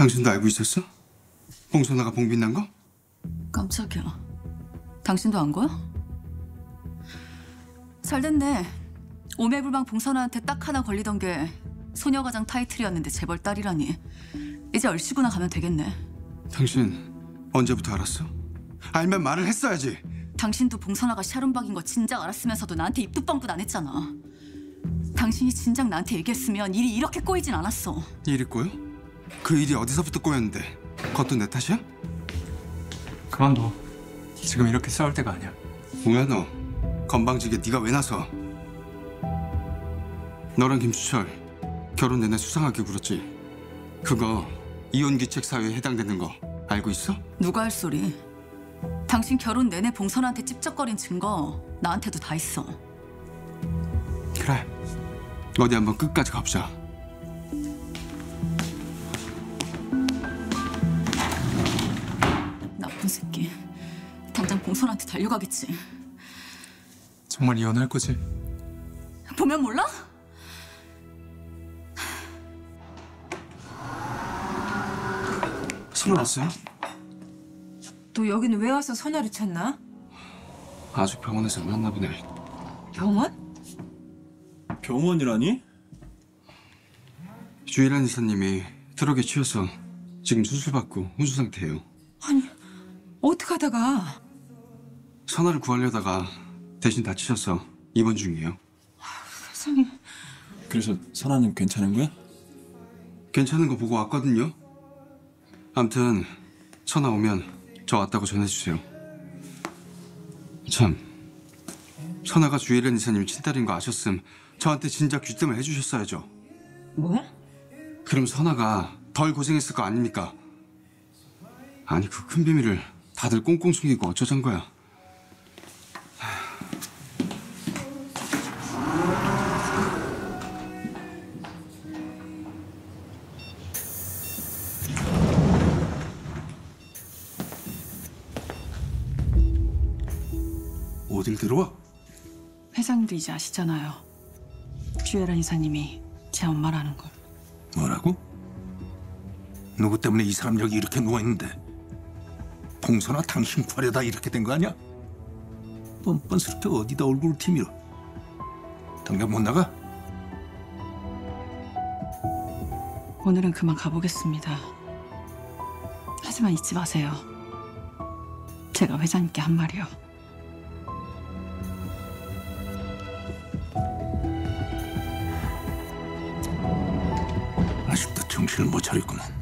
당신도 알고 있었어? 봉선아가 봉빈난 거? 깜짝이야. 당신도 안 거야? 잘 됐네. 오매불망 봉선아한테 딱 하나 걸리던 게 소녀가장 타이틀이었는데 재벌 딸이라니. 이제 얼씨구나 가면 되겠네. 당신 언제부터 알았어? 알면 말을 했어야지. 당신도 봉선아가 샤론박인 거 진작 알았으면서도 나한테 입도 뻥긋 안 했잖아. 당신이 진작 나한테 얘기했으면 일이 이렇게 꼬이진 않았어. 일이 꼬여? 그 일이 어디서부터 꼬였는데? 그것도 내 탓이야? 그만둬. 지금 이렇게 싸울 때가 아니야. 뭐야 너? 건방지게 네가 왜 나서? 너랑 김수철 결혼 내내 수상하게 굴었지. 그거 이혼 기책 사유에 해당되는 거 알고 있어? 누가 할 소리? 당신 결혼 내내 봉선아한테 찝쩍거린 증거 나한테도 다 있어. 그래. 어디 한번 끝까지 가보자. 달려가겠지. 정말 이혼할 거지? 보면 몰라? 손을 왔어요? 너 여기는 왜 와서 선아를 찾나? 아직 병원에서 만났나 보네. 병원? 병원이라니? 주일한 이사님이 트럭에 치여서 지금 수술받고 혼수 상태예요. 아니 어떻게 하다가 선아를 구하려다가 대신 다치셔서 입원 중이에요. 세상에 그래서 선아는 괜찮은 거야? 괜찮은 거 보고 왔거든요. 암튼 선아 오면 저 왔다고 전해주세요. 참, 선아가 주일한 이사님 친딸인 거 아셨음 저한테 진작 귀뜸을 해주셨어야죠. 뭐? 그럼 선아가 덜 고생했을 거 아닙니까? 아니 그 큰 비밀을 다들 꽁꽁 숨기고 어쩌잔 거야. 어딜 들어와? 회장님도 이제 아시잖아요. 주애란 이사님이 제 엄마라는 걸. 뭐라고? 누구 때문에 이 사람 여기 이렇게 누워있는데 봉선아 당신 구하려다 이렇게 된 거 아니야? 뻔뻔스럽게 어디다 얼굴을 티밀어 당장 못 나가? 오늘은 그만 가보겠습니다. 하지만 잊지 마세요. 제가 회장님께 한 말이요. 아직도 정신을 못 차렸구만